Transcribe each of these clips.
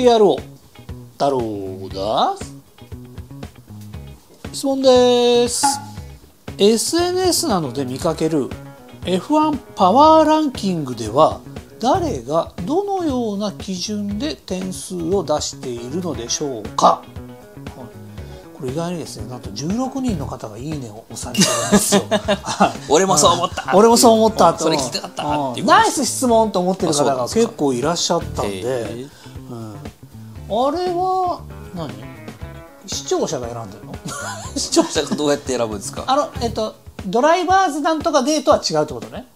てやろう太郎だ質問です。SNS などで見かける F1 パワーランキングでは誰がどのような基準で点数を出しているのでしょうか。これ意外にですねなんと16人の方が「いいね」を押されてるんですよ。俺もそう思った。俺もそう思ったそれ聞きたかったナイス質問と思ってる方が結構いらっしゃったんで、れは何？視聴者が選んでるの？視聴者がどうやって選ぶんですか？あのえっとドライバーズなんとかデーとは違うってことね。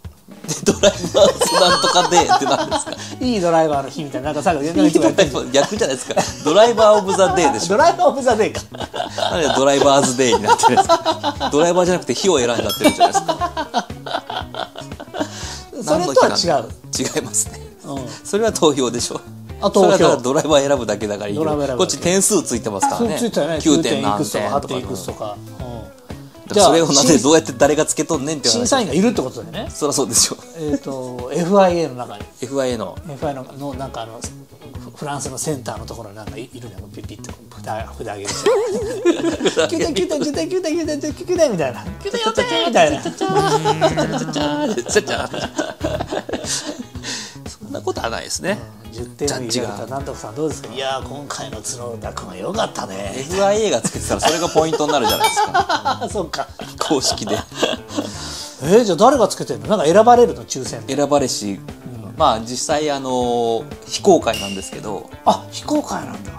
でドライバーズなんとかでってなんですか？いいドライバーの日みたいななんか最後逆じゃないですか。ドライバーオブザデーでしょ。ドライバーオブザデーか。なんでドライバーズデーになってるんですか？ドライバーじゃなくて火を選んじゃってるじゃないですか？それとは違う、違いますね。うん、それは投票でしょあ投票それはドライバー選ぶだけだからいいけどこっち点数ついてますからね。ついたよね9 9点点いくつと何点か8とか点いくつとか、うん。それをなんで審どうやって誰がつけとんねんって審査員がいるってことだよね。そりゃそうでしょ。えっ、と FIA の中に。FIA の。FIA ののなんかあのフフランスのセンターのところになんかいいるね。ピッピッと札札上げる人9点9点9点9点9点9点。9点みたいな9点4点みたいなそんなことはないですね10点を入れられたなんとかさんどうですか？いやー今回の角田君は良かったね。FIA がつけてたらそれがポイントになるじゃないですか。あ そうか。公式で。えー、じゃあ誰がつけてんの？なんか選ばれるの抽選で。選ばれし、まあ実際あの非公開なんですけど、あ非公開なんだ。へ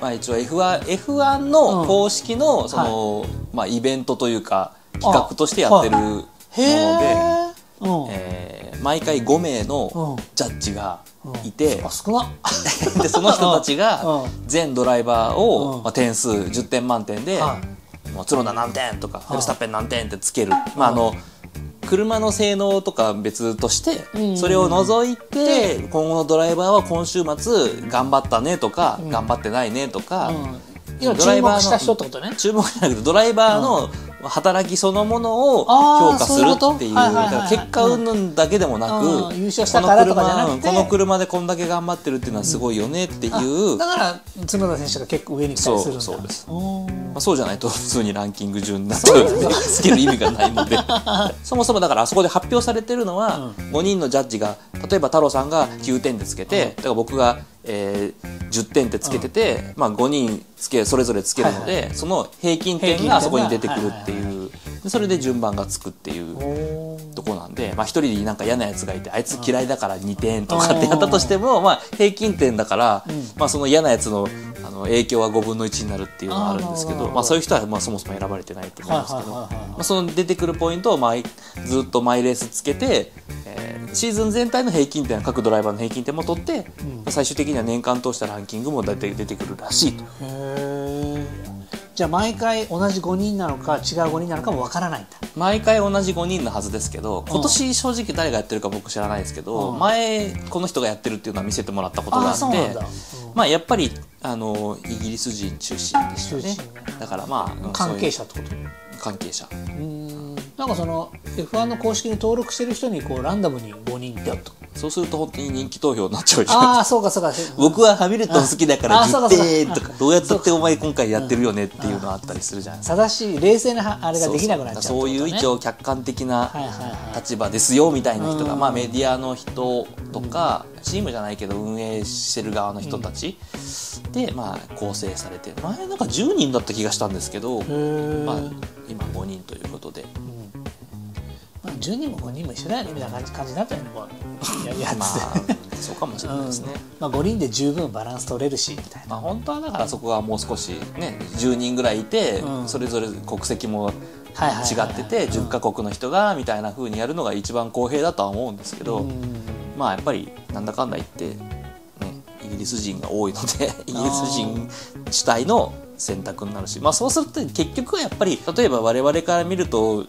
まあ、一応 F1, F1 の公式のその、まあ、イベントというか企画としてやってるもので、えへえー毎回5名のうん。ジャッジがいて、あ少な。っ でその人たちがうん。全ドライバーを、うん。まあ、点数10点満点で、はもう角田何点とか、フェルスタッペン何点ってつける、まああの車の性能とか別として、うんそれを除いて今後のドライバーは今週末頑張ったねとか、頑張ってないねとか、ドライバーの注目した人ってことね。注目じゃなくてドライバーの働きそのものを評価するっていう結果云々だけでもなく、うん優勝したからとかじゃなくてこの車この車でこんだけ頑張ってるっていうのはすごいよねっていう、だから角田選手が結構上に来たりするんだ。そうそうです。まあ、そうじゃないと普通にランキング順になっちゃうつける意味がないので。そもそもだからあそこで発表されてるのは、5人のジャッジが例えば太郎さんが9点でつけて、だから僕が、えー10点ってつけてて、まあ、5人つけそれぞれつけるので、その平均点があそこに出てくるっていう、でそれで順番がつくっていう。とこなんで、まあ、一人なんか嫌なやつがいてあいつ嫌いだから2点とかってやったとしても、まあ、平均点だから、まあ、その嫌なやつのあの影響は5分の1になるっていうのがあるんですけどまあ、そういう人はまあそもそも選ばれてないと思うんですけど、はいはいはいはいまあ、その出てくるポイントを毎ずっと毎レースつけて、えーシーズン全体の平均点各ドライバーの平均点も取って、まあ最終的には年間通したランキングも大体出てくるらしいと。へえじゃあ毎回同じ5人なのか違う5人なのかもわからないんだ。毎回同じ5人のはずですけど今年正直誰がやってるか僕知らないですけど、うん。前この人がやってるっていうのは見せてもらったことがあってそうなんだ、まあやっぱりあのイギリス人中心でしたね。だからまあうん関係そ者ってこと？関係者。うんなんかその F1 の公式に登録してる人にこうランダムに5人ピョッと。そうすると本当に人気投票になっちゃうじゃないああそうかそうか。僕はハミルトン好きだから10あそうかそうか。点とかどうやったってお前今回やってるよねっていうのあったりするじゃないですか。正しい冷静なあれができなくなっちゃうそうね。いう一応客観的な立場ですよみたいな人が、うん。まあ、メディアの人とか、チームじゃないけど運営してる側の人たち。で、まあ、構成されて前なんか10人だった気がしたんですけど、まあ、、今5人ということで。10人も5人も一緒だよねみたいな感じになったよねもう。ややつまあで、そうかもしれないですね。まあ、5人で十分バランス取れるしみたいな。まあ、本当はだからそこがもう少しね10人ぐらいいて、うん。それぞれ国籍もはいはいはい違ってて10カ国の人がみたいな風にやるのが一番公平だとは思うんですけど、うん。まあやっぱりなんだかんだ言って、ね、イギリス人が多いのでイギリス人主体の選択になるし、まあ、そうすると結局はやっぱり例えば我々から見ると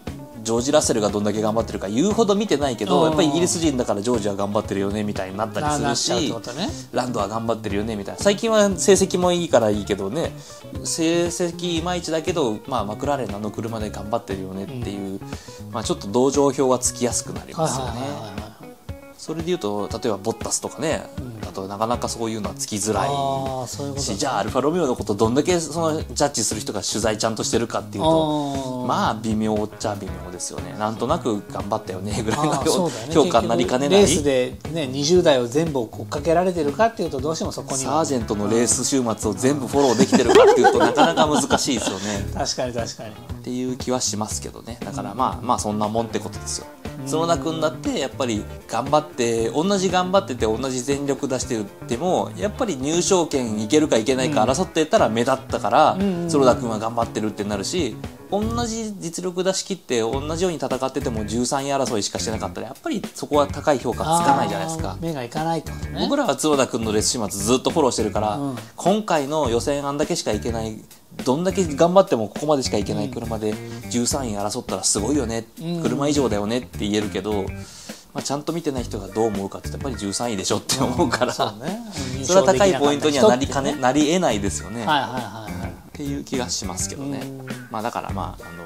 ジョージ・ラッセルがどんだけ頑張ってるか言うほど見てないけどうん。やっぱりイギリス人だからジョージは頑張ってるよねみたいになったりするしね。ランドは頑張ってるよねみたいな。最近は成績もいいからいいけどね。成績いまいちだけど、まあ、マクラーレンのあの車で頑張ってるよねっていう、まあ、ちょっと同情票はつきやすくなりますよね。それでいうと例えばボッタスとかね、だとなかなかそういうのはつきづらいしじゃあアルファロメオのことどんだけそのジャッジする人が取材ちゃんとしてるかっていうとまあ微妙っちゃ微妙ですよね。なんとなく頑張ったよねぐらいのね。評価になりかねない。レースで、ね、20代を全部追っかけられてるかっていうとどうしてもそこには。サージェントのレース週末を全部フォローできてるかっていうと なかなか難しいですよね。確かに確かに。っていう気はしますけどね。だからまあまあそんなもんってことですよ角田君だってやっぱり頑張って同じ頑張ってて同じ全力出しててもやっぱり入賞権いけるかいけないか争ってたら目立ったからん。角田君は頑張ってるってなるし同じ実力出し切って同じように戦ってても13位争いしかしてなかったらやっぱりそこは高い評価つかないじゃないですか。目がいかないとね。僕らは角田君のレース始末ずっとフォローしてるから、うん。今回の予選あんだけしかいけないどんだけ頑張ってもここまでしかいけない車で13位争ったらすごいよね、うん。車以上だよねって言えるけど、まあ、ちゃんと見てない人がどう思うかってやっぱり13位でしょって思うから、そうね。それは高いポイントにはなりかねはいなり得ないですよね、っていう気がしますけどね。うん、まあ、だからまああの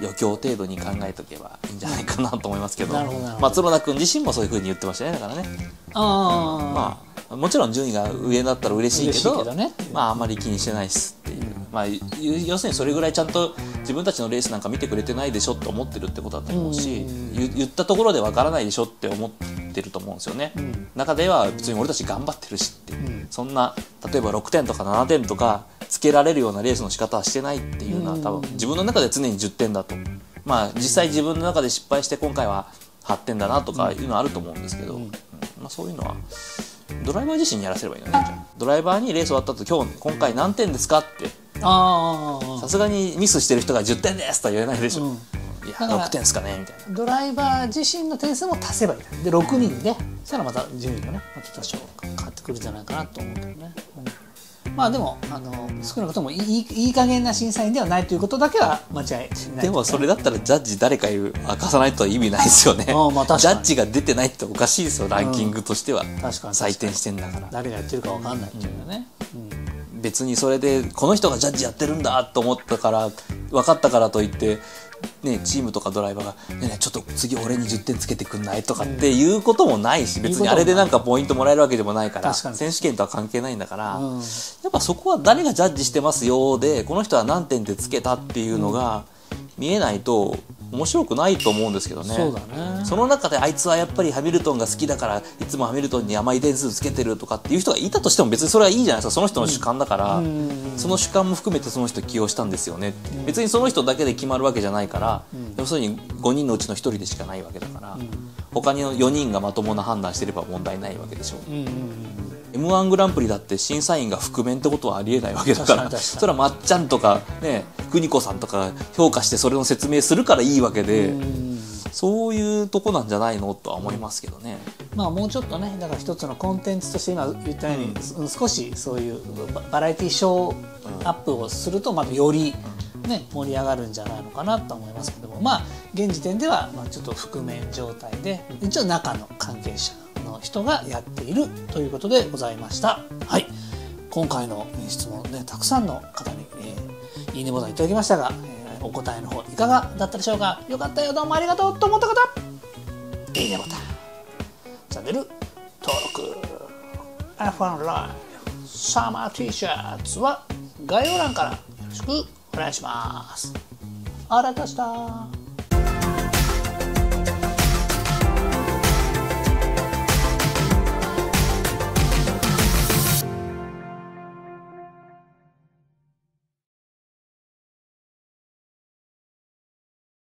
余興程度に考えとけばいいんじゃないかなと思いますけど。なるほどなるほど。まあ、角田君自身もそういうふうに言ってましたねだからね。ああまあ、もちろん順位が上だったら嬉しいけど嬉しいけどね。まあ、あんまり気にしてないっすまあ、ゆ要するにそれぐらいちゃんと自分たちのレースなんか見てくれてないでしょって思ってるってことだと思うし、言言ったところでわからないでしょって思ってると思うんですよね、ん。中では別に俺たち頑張ってるしって、ん。そんな例えば6点とか7点とかつけられるようなレースの仕方はしてないっていうのは多分自分の中で常に10点だと。まあ実際自分の中で失敗して今回は8点だなとかいうのはあると思うんですけど、うん。まあ、そういうのはドライバー自身にやらせればいいのねじゃあ。ドライバーにレース終わった後今日今回何点ですかってさすがにミスしてる人が10点ですとは言えないでしょ、うん。いやだから6点ですかねみたいな。ドライバー自身の点数も足せばいい。で6人でそしたらまた順位がねまた多少変わってくるんじゃないかなと思うけどね、うん。まあでもあの少なくともいいいい加減な審査員ではないということだけは間違いないでもそれだったらジャッジ誰か言う明かさないと意味ないですよね、まあ確かに。ジャッジが出てないっておかしいですよランキングとしては、確かに採点してんだから。誰がやってるかわかんないっていうのはね、うん別にそれでこの人がジャッジやってるんだと思ったから分かったからといって、ね、チームとかドライバーが「ねえねえちょっと次俺に10点つけてくんない?」とかっていうこともないし別にあれでなんかポイントもらえるわけでもないから選手権とは関係ないんだから、うんやっぱそこは誰がジャッジしてますよでこの人は何点でつけたっていうのが見えないと面白くないと思うんですけどね。そうだね。その中であいつはやっぱりハミルトンが好きだからいつもハミルトンに甘い点数つけてるとかっていう人がいたとしても別にそれはいいじゃないですか。その人の主観だから、ん。その主観も含めてその人起用したんですよね。って、別にその人だけで決まるわけじゃないから、要するに5人のうちの1人でしかないわけだから、他に4人がまともな判断してれば問題ないわけでしょ。う、うんうん m 1グランプリだって審査員が覆面ってことはありえないわけだからそれはまっちゃんとかね邦子さんとか評価してそれの説明するからいいわけで、うん。そういうとこなんじゃないのとは思いますけどね。まあもうちょっとねだから一つのコンテンツとして今言ったように、うん。少しそういうババラエティショーアップをするとまたより、ね、盛り上がるんじゃないのかなと思いますけども。まあ現時点ではまあちょっと覆面状態で一応中の関係者の人がやっているということでございました。はい。今回の質問ねたくさんの方に、えーいいねボタンいただきましたが、えーお答えの方いかがだったでしょうか？よかったよ。どうもありがとうと思った方！いいねボタン。チャンネル登録。F1 ライフサマー T シャツは概要欄からよろしくお願いします。あらかした。